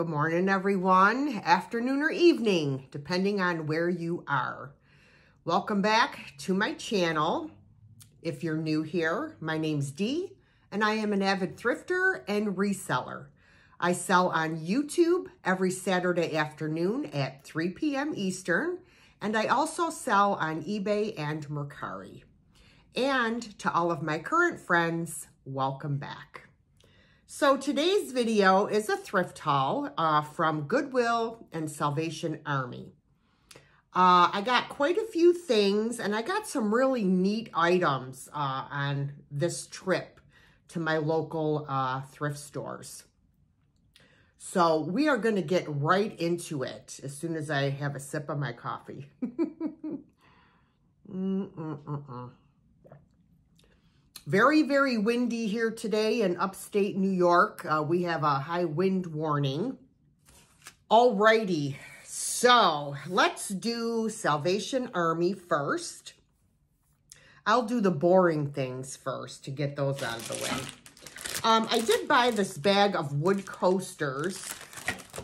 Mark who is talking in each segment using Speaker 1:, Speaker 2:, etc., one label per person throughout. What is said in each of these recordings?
Speaker 1: Good morning, everyone. Afternoon or evening, depending on where you are. Welcome back to my channel. If you're new here, my name's Dee, and I am an avid thrifter and reseller. I sell on YouTube every Saturday afternoon at 3 p.m. Eastern, and I also sell on eBay and Mercari. And to all of my current friends, welcome back. So today's video is a thrift haul uh, from Goodwill and Salvation Army. Uh, I got quite a few things and I got some really neat items uh, on this trip to my local uh, thrift stores. So we are going to get right into it as soon as I have a sip of my coffee. mm -mm -mm very, very windy here today in upstate New York. Uh, we have a high wind warning. Alrighty, so let's do Salvation Army first. I'll do the boring things first to get those out of the way. Um, I did buy this bag of wood coasters.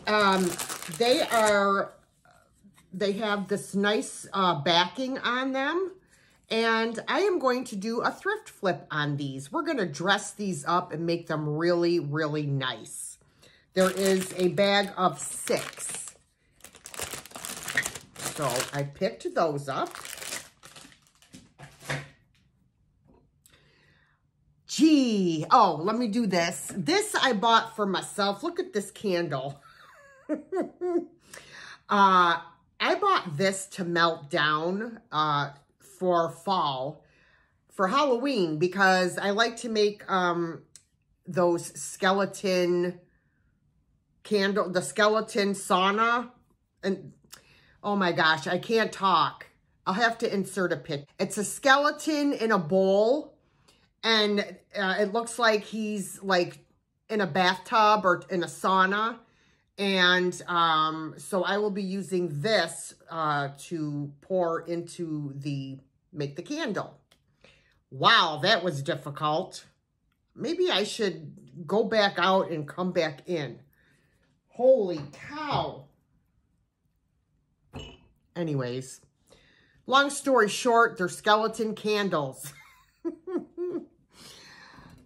Speaker 1: Um, they are, they have this nice uh, backing on them. And I am going to do a thrift flip on these. We're going to dress these up and make them really, really nice. There is a bag of six. So I picked those up. Gee, oh, let me do this. This I bought for myself. Look at this candle. uh, I bought this to melt down. Uh, for fall for Halloween because I like to make um, those skeleton candle, the skeleton sauna. And oh my gosh, I can't talk. I'll have to insert a pic. It's a skeleton in a bowl and uh, it looks like he's like in a bathtub or in a sauna. And um, so I will be using this uh, to pour into the make the candle. Wow, that was difficult. Maybe I should go back out and come back in. Holy cow. Anyways, long story short, they're skeleton candles.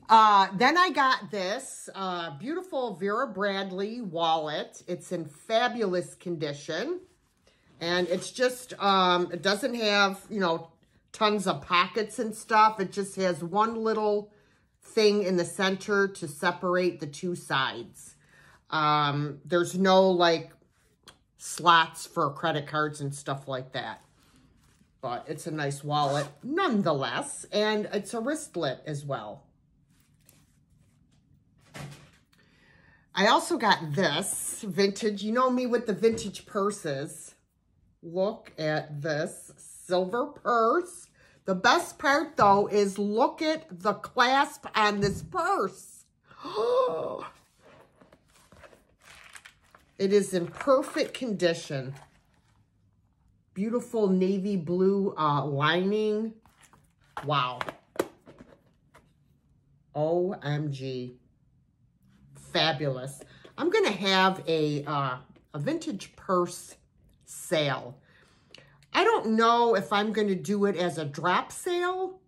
Speaker 1: uh, then I got this uh, beautiful Vera Bradley wallet. It's in fabulous condition. And it's just, um, it doesn't have, you know, tons of pockets and stuff. It just has one little thing in the center to separate the two sides. Um, there's no like slots for credit cards and stuff like that. But it's a nice wallet nonetheless. And it's a wristlet as well. I also got this vintage. You know me with the vintage purses. Look at this silver purse. The best part, though, is look at the clasp on this purse. it is in perfect condition. Beautiful navy blue uh, lining. Wow. OMG. Fabulous. I'm going to have a, uh, a vintage purse sale I don't know if I'm going to do it as a drop sale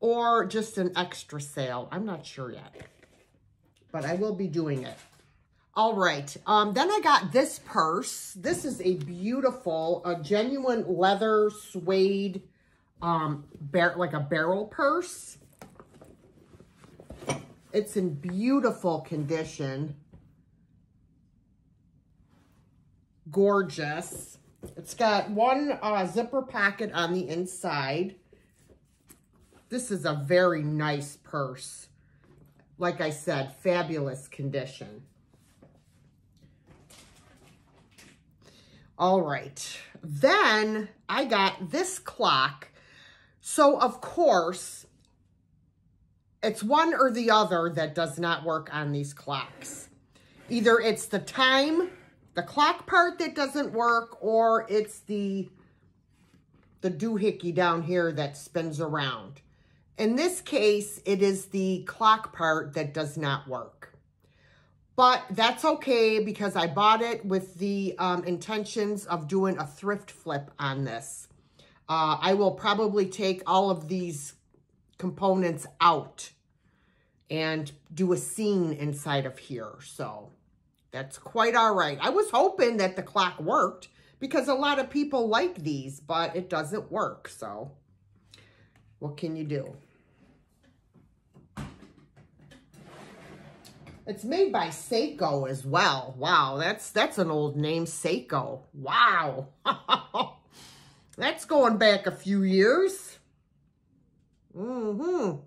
Speaker 1: or just an extra sale. I'm not sure yet, but I will be doing it. All right, um, then I got this purse. This is a beautiful, a genuine leather suede, um, like a barrel purse. It's in beautiful condition. Gorgeous. It's got one uh, zipper pocket on the inside. This is a very nice purse. Like I said, fabulous condition. All right. Then I got this clock. So, of course, it's one or the other that does not work on these clocks. Either it's the time the clock part that doesn't work or it's the, the doohickey down here that spins around. In this case, it is the clock part that does not work. But that's okay because I bought it with the um, intentions of doing a thrift flip on this. Uh, I will probably take all of these components out and do a scene inside of here. So that's quite all right. I was hoping that the clock worked because a lot of people like these, but it doesn't work. So what can you do? It's made by Seiko as well. Wow, that's that's an old name, Seiko. Wow. that's going back a few years. Mm-hmm.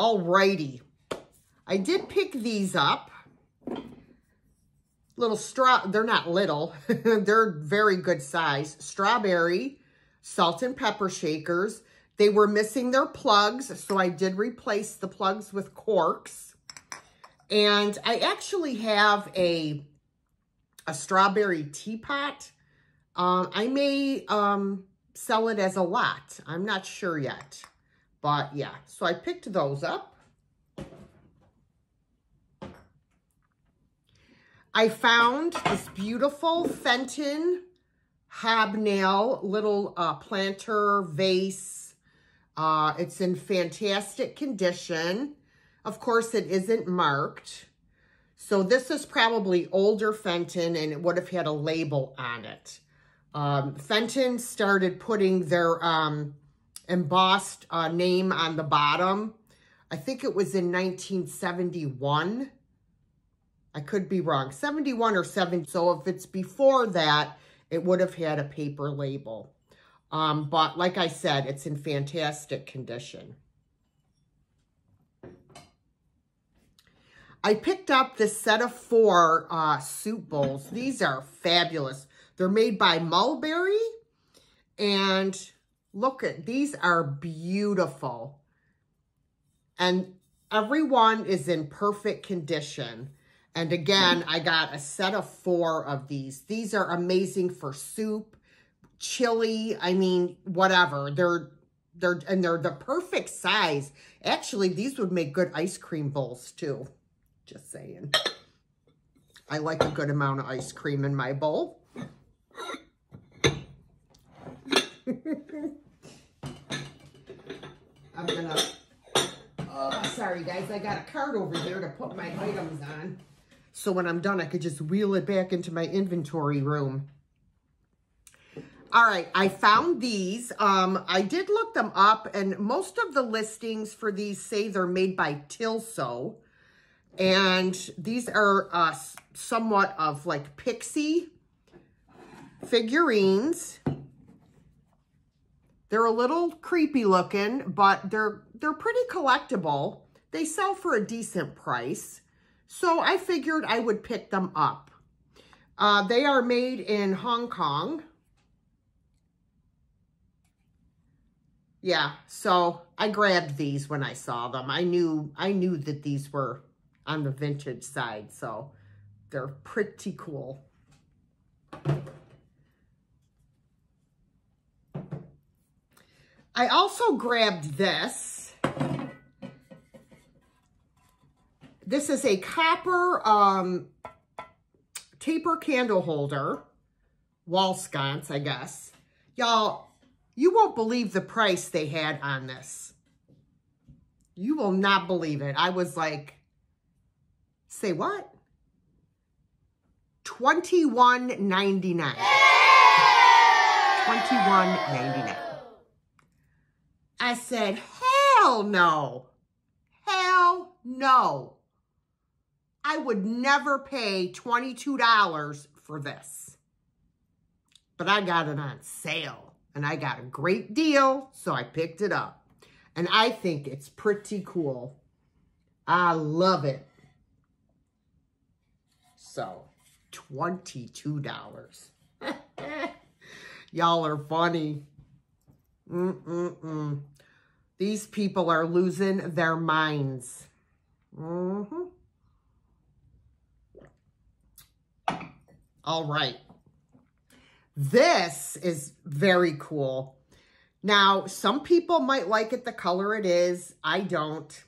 Speaker 1: Alrighty. I did pick these up. Little straw, they're not little. they're very good size. Strawberry, salt and pepper shakers. They were missing their plugs, so I did replace the plugs with corks. And I actually have a, a strawberry teapot. Um, I may um, sell it as a lot. I'm not sure yet. But yeah, so I picked those up. I found this beautiful Fenton hobnail little uh, planter vase uh, it's in fantastic condition. Of course, it isn't marked. So this is probably older Fenton and it would have had a label on it. Um, Fenton started putting their um, embossed uh, name on the bottom. I think it was in 1971. I could be wrong, 71 or 70. So if it's before that, it would have had a paper label. Um, but like I said, it's in fantastic condition. I picked up this set of four uh, soup bowls. These are fabulous. They're made by Mulberry. And look at, these are beautiful. And everyone is in perfect condition. And again, I got a set of four of these. These are amazing for soup chili, I mean, whatever. They're they're and they're the perfect size. Actually, these would make good ice cream bowls too. Just saying. I like a good amount of ice cream in my bowl. I'm gonna, uh, sorry guys, I got a card over there to put my items on. So when I'm done, I could just wheel it back into my inventory room. All right, I found these. Um, I did look them up, and most of the listings for these say they're made by Tilso. And these are uh, somewhat of like pixie figurines. They're a little creepy looking, but they're they're pretty collectible. They sell for a decent price. So I figured I would pick them up. Uh, they are made in Hong Kong. yeah, so I grabbed these when I saw them. I knew I knew that these were on the vintage side, so they're pretty cool. I also grabbed this. This is a copper um, taper candle holder, wall sconce, I guess. Y'all, you won't believe the price they had on this. You will not believe it. I was like, say what? Twenty-one ninety-nine. Twenty-one ninety-nine. I said, hell no. Hell no. I would never pay $22 for this. But I got it on sale and I got a great deal, so I picked it up. And I think it's pretty cool. I love it. So, $22. Y'all are funny. Mm-mm-mm. These people are losing their minds. Mm-hmm. All right. This is very cool. Now, some people might like it the color it is. I don't,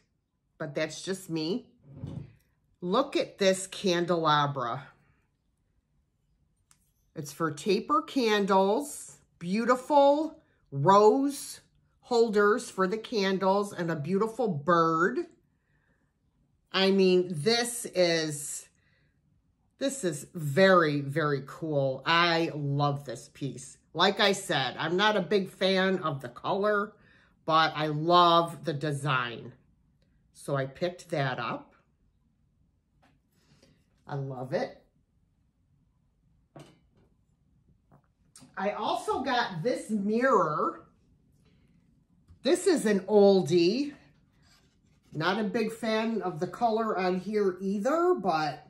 Speaker 1: but that's just me. Look at this candelabra. It's for taper candles, beautiful rose holders for the candles, and a beautiful bird. I mean, this is, this is very, very cool. I love this piece. Like I said, I'm not a big fan of the color, but I love the design. So I picked that up. I love it. I also got this mirror. This is an oldie. Not a big fan of the color on here either, but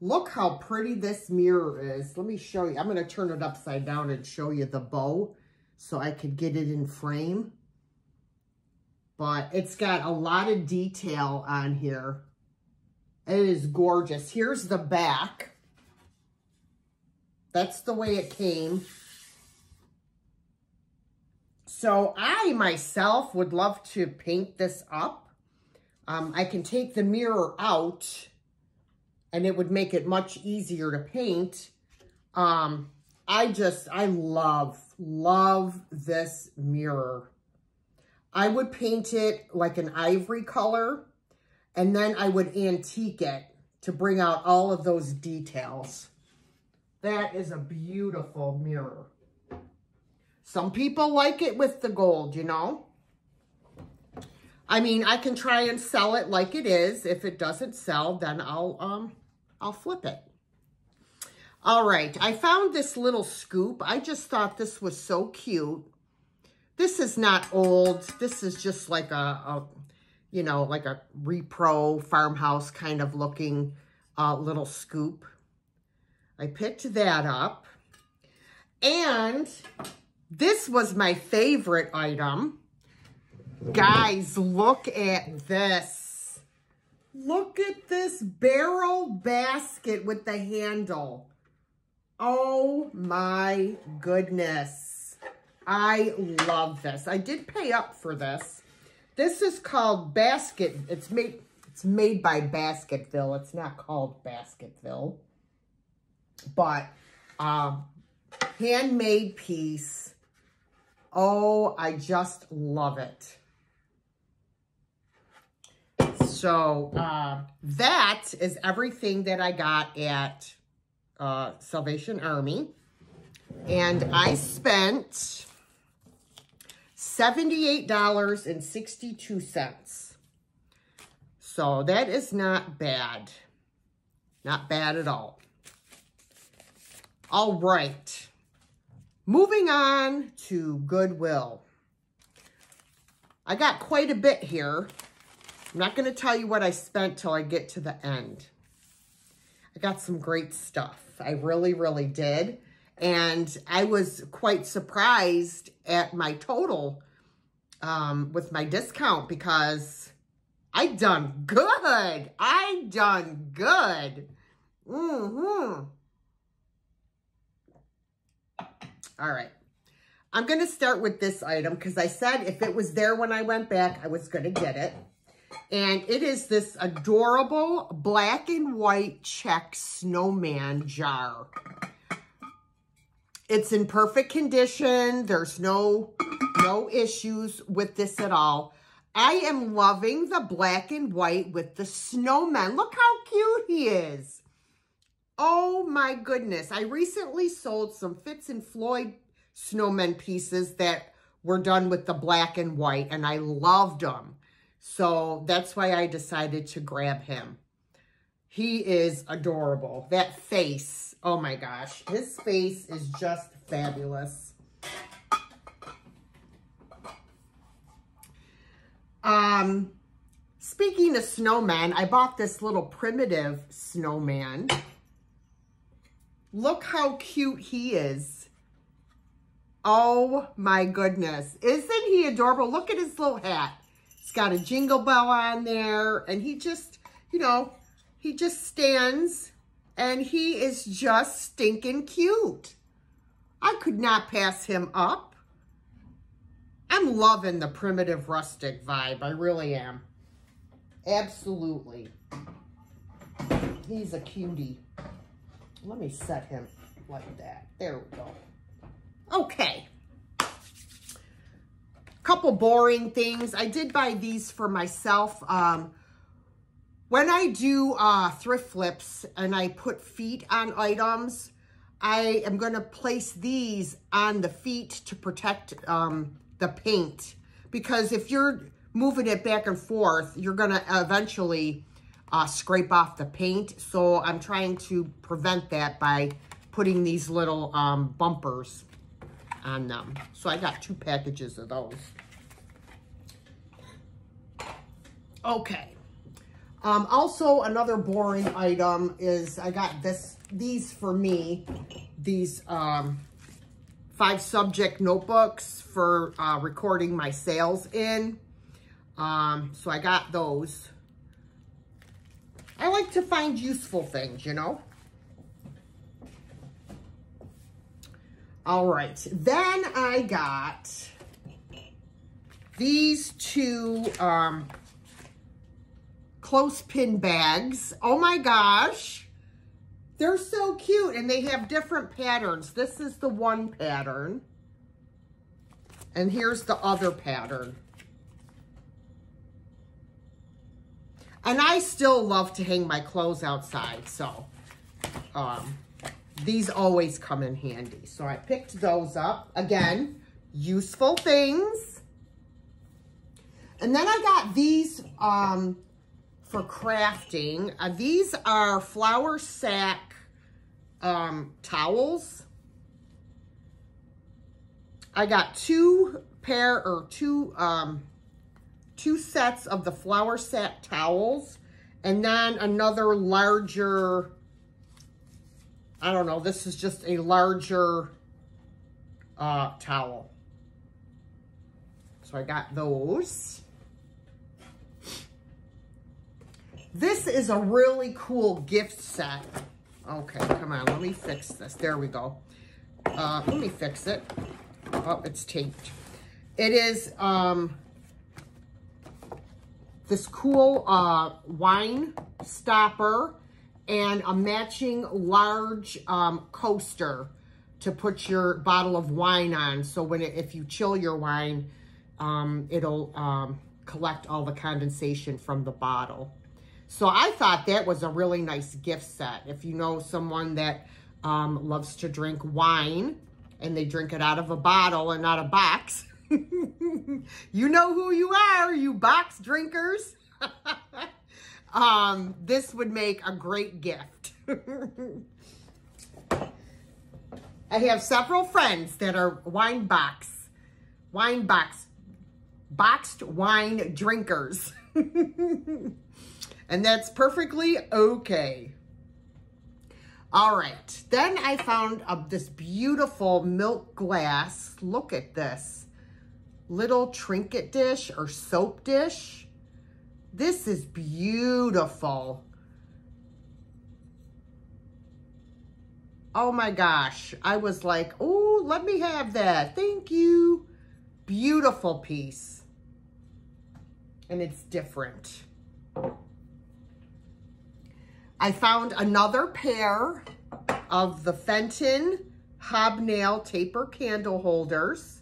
Speaker 1: look how pretty this mirror is. Let me show you. I'm going to turn it upside down and show you the bow so I could get it in frame. But it's got a lot of detail on here. It is gorgeous. Here's the back. That's the way it came. So I myself would love to paint this up. Um, I can take the mirror out and it would make it much easier to paint. Um, I just, I love, love this mirror. I would paint it like an ivory color and then I would antique it to bring out all of those details. That is a beautiful mirror. Some people like it with the gold, you know. I mean, I can try and sell it like it is. If it doesn't sell, then I'll um I'll flip it. All right, I found this little scoop. I just thought this was so cute. This is not old. This is just like a, a you know, like a repro farmhouse kind of looking uh, little scoop. I picked that up. And this was my favorite item. Guys, look at this. Look at this barrel basket with the handle. Oh my goodness. I love this. I did pay up for this. This is called Basket. It's made it's made by Basketville. It's not called Basketville. But um handmade piece Oh, I just love it. So uh, that is everything that I got at uh, Salvation Army. And I spent $78.62. So that is not bad. Not bad at all. All right. Moving on to Goodwill. I got quite a bit here. I'm not going to tell you what I spent till I get to the end. I got some great stuff. I really, really did. And I was quite surprised at my total um, with my discount because I done good. I done good. Mm-hmm. All right. I'm going to start with this item because I said if it was there when I went back, I was going to get it. And it is this adorable black and white check snowman jar. It's in perfect condition. There's no, no issues with this at all. I am loving the black and white with the snowman. Look how cute he is. Oh my goodness. I recently sold some Fitz and Floyd snowmen pieces that were done with the black and white and I loved them. So that's why I decided to grab him. He is adorable. That face, oh my gosh. His face is just fabulous. Um, speaking of snowmen, I bought this little primitive snowman. Look how cute he is. Oh my goodness. Isn't he adorable? Look at his little hat. He's got a jingle bell on there and he just, you know, he just stands and he is just stinking cute. I could not pass him up. I'm loving the primitive rustic vibe. I really am. Absolutely. He's a cutie. Let me set him like that. There we go. Okay. Couple boring things. I did buy these for myself. Um, when I do uh, thrift flips and I put feet on items, I am going to place these on the feet to protect um, the paint. Because if you're moving it back and forth, you're going to eventually uh, scrape off the paint. So I'm trying to prevent that by putting these little um, bumpers on them. So I got two packages of those. Okay. Um, also, another boring item is I got this these for me, these um, five subject notebooks for uh, recording my sales in. Um, so I got those. I like to find useful things, you know. All right, then I got these two um, clothespin bags. Oh my gosh, they're so cute and they have different patterns. This is the one pattern and here's the other pattern. And I still love to hang my clothes outside, so um, these always come in handy. So I picked those up. Again, useful things. And then I got these um, for crafting. Uh, these are flour sack um, towels. I got two pair or two um, two sets of the flower sack towels and then another larger I don't know, this is just a larger uh, towel. So I got those. This is a really cool gift set. Okay, come on, let me fix this. There we go. Uh, let me fix it. Oh, it's taped. It is um, this cool uh, wine stopper and a matching large um, coaster to put your bottle of wine on. So when it, if you chill your wine, um, it'll um, collect all the condensation from the bottle. So I thought that was a really nice gift set. If you know someone that um, loves to drink wine and they drink it out of a bottle and not a box, you know who you are, you box drinkers. um, this would make a great gift. I have several friends that are wine box, wine box, boxed wine drinkers. and that's perfectly okay. All right, then I found uh, this beautiful milk glass. Look at this little trinket dish or soap dish. This is beautiful. Oh my gosh. I was like, oh, let me have that. Thank you. Beautiful piece. And it's different. I found another pair of the Fenton Hobnail Taper Candle Holders.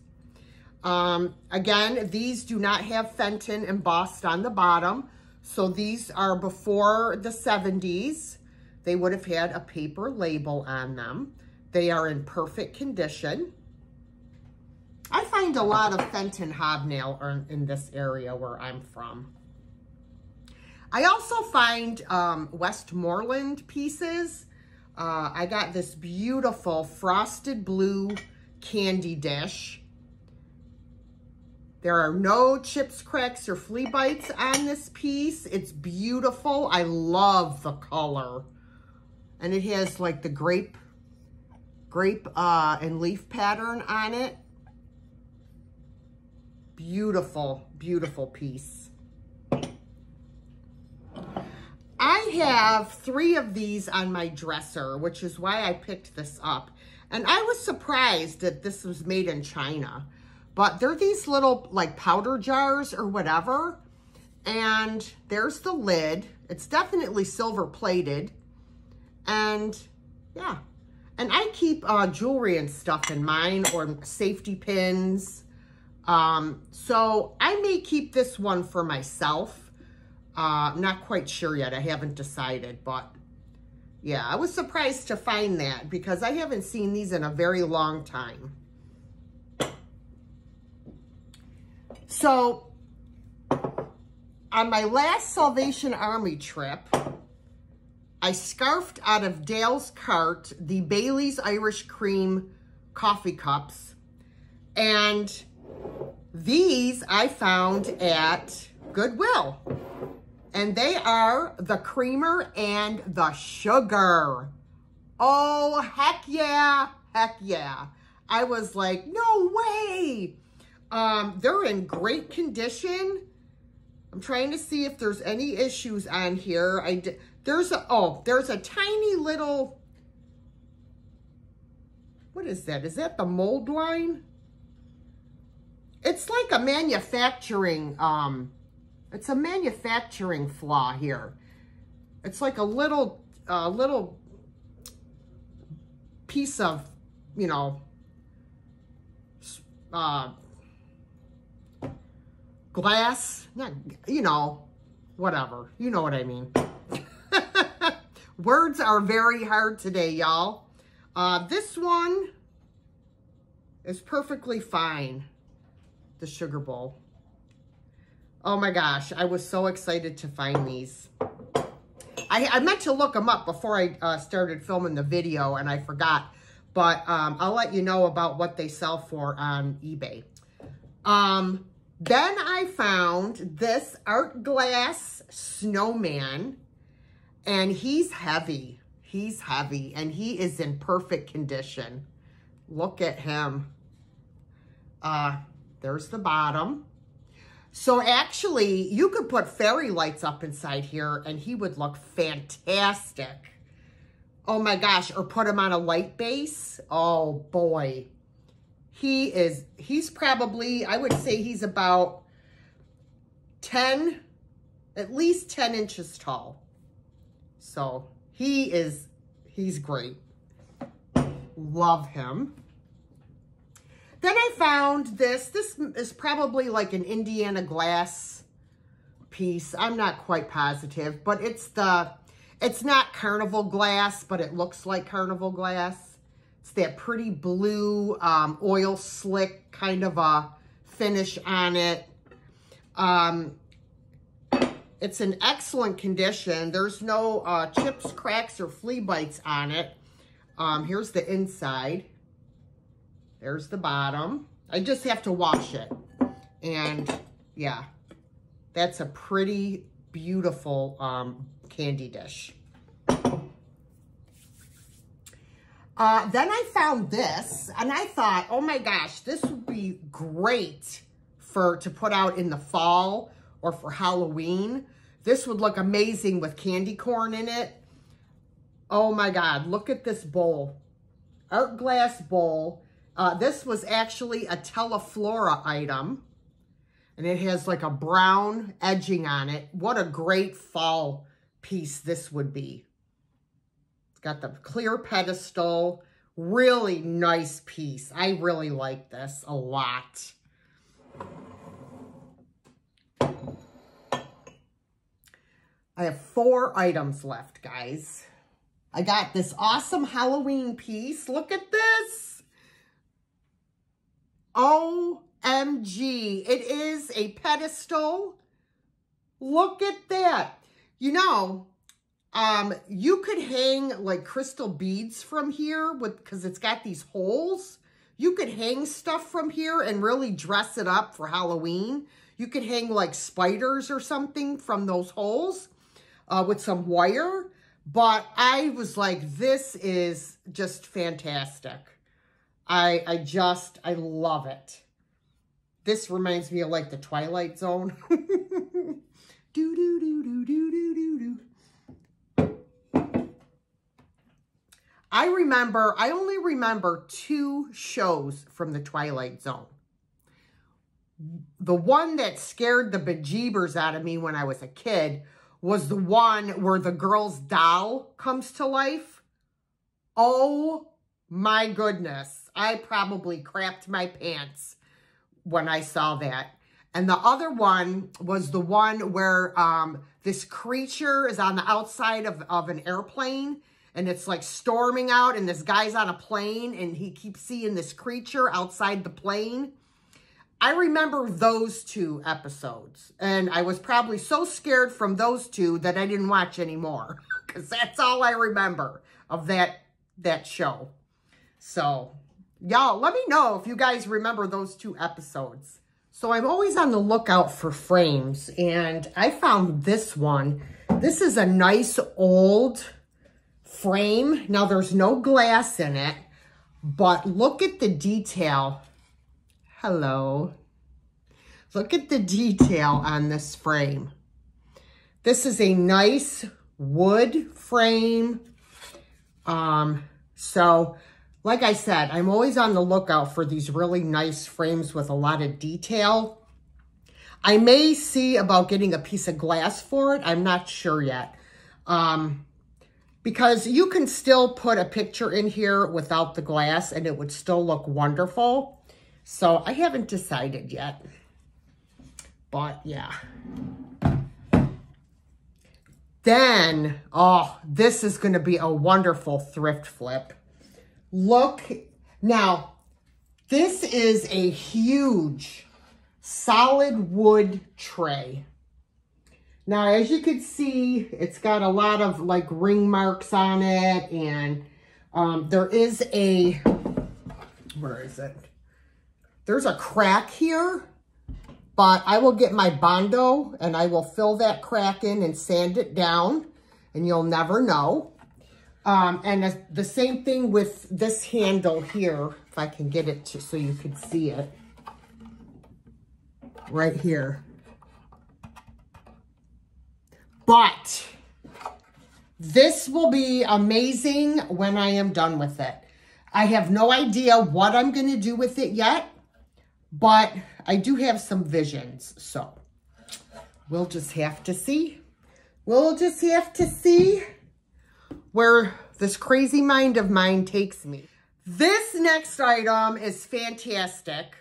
Speaker 1: Um, again, these do not have Fenton embossed on the bottom. So these are before the 70s. They would have had a paper label on them. They are in perfect condition. I find a lot of Fenton hobnail in this area where I'm from. I also find um, Westmoreland pieces. Uh, I got this beautiful frosted blue candy dish. There are no chips, cracks, or flea bites on this piece. It's beautiful. I love the color. And it has like the grape, grape uh, and leaf pattern on it. Beautiful, beautiful piece. I have three of these on my dresser, which is why I picked this up. And I was surprised that this was made in China But they're these little like powder jars or whatever. And there's the lid. It's definitely silver plated. And yeah. And I keep uh, jewelry and stuff in mine or safety pins. Um, so I may keep this one for myself. Uh, I'm not quite sure yet. I haven't decided, but yeah, I was surprised to find that because I haven't seen these in a very long time. So on my last Salvation Army trip, I scarfed out of Dale's cart the Bailey's Irish Cream coffee cups. And these I found at Goodwill. And they are the creamer and the sugar. Oh, heck yeah. Heck yeah. I was like, no way. Um, they're in great condition. I'm trying to see if there's any issues on here. I there's a, oh, there's a tiny little, what is that? Is that the mold line? It's like a manufacturing, um, it's a manufacturing flaw here. It's like a little, uh, little piece of, you know, uh, glass, not, you know, whatever. You know what I mean. Words are very hard today, y'all. Uh, this one is perfectly fine, the sugar bowl. Oh my gosh, I was so excited to find these. I, I meant to look them up before I uh, started filming the video and I forgot. But um, I'll let you know about what they sell for on eBay. Um, then I found this art glass snowman and he's heavy. He's heavy and he is in perfect condition. Look at him. Uh, there's the bottom. So actually, you could put fairy lights up inside here and he would look fantastic. Oh my gosh, or put him on a light base. Oh boy. He is, he's probably, I would say he's about 10, at least 10 inches tall. So he is, he's great. Love him. Then I found this. This is probably like an Indiana glass piece. I'm not quite positive, but it's the, it's not carnival glass, but it looks like carnival glass. It's that pretty blue um, oil slick kind of a finish on it. Um, it's in excellent condition. There's no uh, chips, cracks, or flea bites on it. Um, here's the inside. There's the bottom. I just have to wash it. And yeah, that's a pretty beautiful um, candy dish. Uh, then I found this and I thought, oh my gosh, this would be great for to put out in the fall or for Halloween. This would look amazing with candy corn in it. Oh my God, look at this bowl. Art glass bowl. Uh, this was actually a Teleflora item. And it has like a brown edging on it. What a great fall piece this would be. Got the clear pedestal. Really nice piece. I really like this a lot. I have four items left, guys. I got this awesome Halloween piece. Look at this. OMG. It is a pedestal. Look at that. You know, um, you could hang like crystal beads from here with because it's got these holes. You could hang stuff from here and really dress it up for Halloween. You could hang like spiders or something from those holes uh, with some wire. But I was like, this is just fantastic. I, I just, I love it. This reminds me of like the Twilight Zone. do, do, do, do, do, do, do, I remember, I only remember two shows from the Twilight Zone. the one that scared the bejeebers out of me when I was a kid was the one where the girl's doll comes to life. Oh my goodness. I probably crapped my pants when I saw that. And the other one was the one where um, this creature is on the outside of, of an airplane and it's like storming out and this guy's on a plane and he keeps seeing this creature outside the plane. I remember those two episodes and I was probably so scared from those two that I didn't watch anymore because that's all I remember of that, that show. So y'all, let me know if you guys remember those two episodes. So I'm always on the lookout for frames and I found this one. This is a nice old frame. Now, there's no glass in it, but look at the detail. Hello. Look at the detail on this frame. This is a nice wood frame. Um, so, like I said, I'm always on the lookout for these really nice frames with a lot of detail. I may see about getting a piece of glass for it. I'm not sure yet. Um, because you can still put a picture in here without the glass and it would still look wonderful. So I haven't decided yet. But yeah. Then, oh, this is going to be a wonderful thrift flip. Look, now, this is a huge solid wood tray. Now, as you can see, it's got a lot of like ring marks on it and um, there is a, where is it? There's a crack here, but I will get my Bondo and I will fill that crack in and sand it down and you'll never know. Um, and the same thing with this handle here, if I can get it to, so you can see it right here. But this will be amazing when I am done with it. I have no idea what I'm going to do with it yet, but I do have some visions. So we'll just have to see. We'll just have to see where this crazy mind of mine takes me. This next item is fantastic.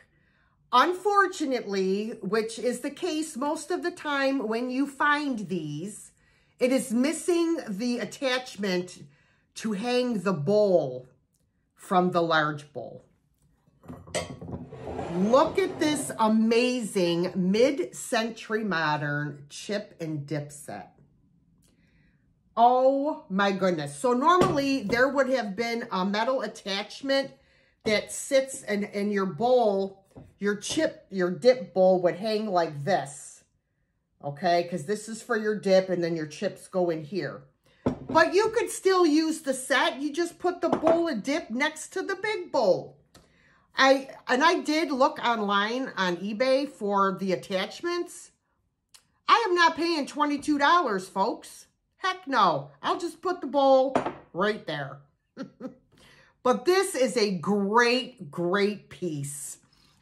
Speaker 1: Unfortunately, which is the case most of the time when you find these, it is missing the attachment to hang the bowl from the large bowl. Look at this amazing mid-century modern chip and dip set. Oh my goodness. So normally there would have been a metal attachment that sits in, in your bowl your chip, your dip bowl would hang like this. Okay, because this is for your dip and then your chips go in here. But you could still use the set. You just put the bowl of dip next to the big bowl. I And I did look online on eBay for the attachments. I am not paying $22, folks. Heck no. I'll just put the bowl right there. but this is a great, great piece.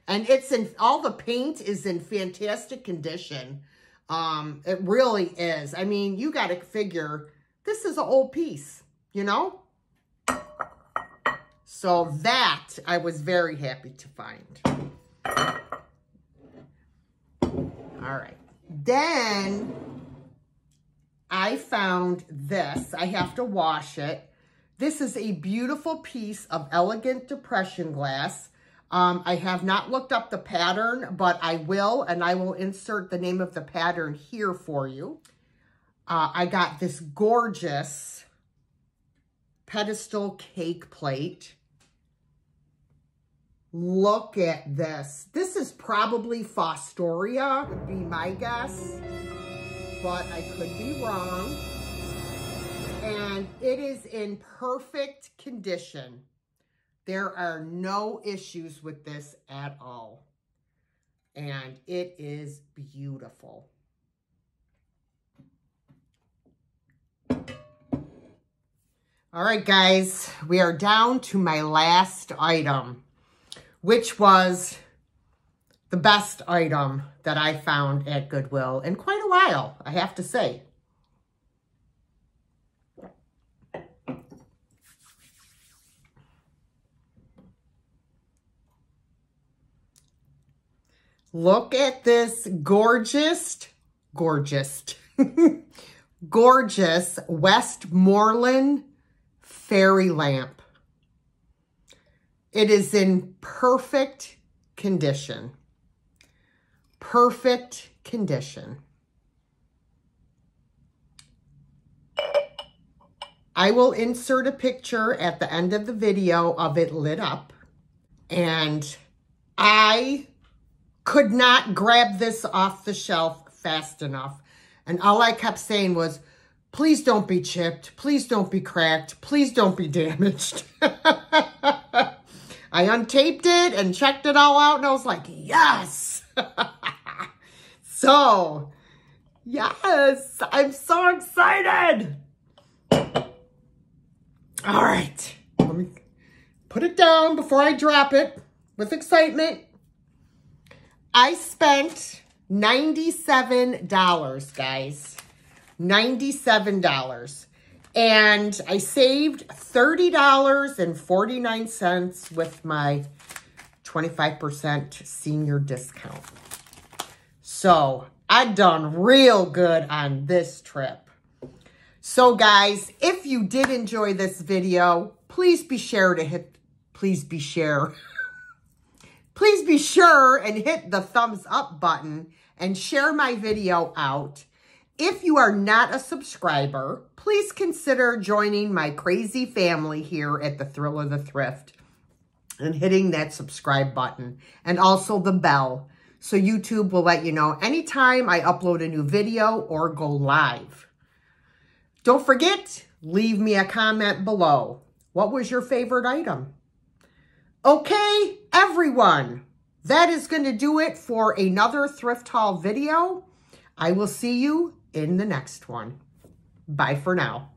Speaker 1: And it's in, all the paint is in fantastic condition. Um, it really is. I mean, you got to figure, this is an old piece, you know? So that I was very happy to find. All right. Then I found this. I have to wash it. This is a beautiful piece of elegant depression glass. Um, I have not looked up the pattern, but I will, and I will insert the name of the pattern here for you. Uh, I got this gorgeous pedestal cake plate. Look at this. This is probably Fostoria, would be my guess, but I could be wrong. And it is in perfect condition. There are no issues with this at all. And it is beautiful. All right, guys, we are down to my last item, which was the best item that I found at Goodwill in quite a while, I have to say. Look at this gorgeous, gorgeous, gorgeous Westmoreland fairy lamp. It is in perfect condition. Perfect condition. I will insert a picture at the end of the video of it lit up. And I could not grab this off the shelf fast enough. And all I kept saying was, please don't be chipped. Please don't be cracked. Please don't be damaged. I untaped it and checked it all out and I was like, yes. so, yes, I'm so excited. All right, let me put it down before I drop it with excitement. I spent $97, guys. $97. And I saved $30.49 with my 25% senior discount. So I done real good on this trip. So guys, if you did enjoy this video, please be sure to hit, please be sure. please be sure and hit the thumbs up button and share my video out. If you are not a subscriber, please consider joining my crazy family here at the Thrill of the Thrift and hitting that subscribe button and also the bell so YouTube will let you know anytime I upload a new video or go live. Don't forget, leave me a comment below. What was your favorite item? Okay, everyone, that is going to do it for another thrift haul video. I will see you in the next one. Bye for now.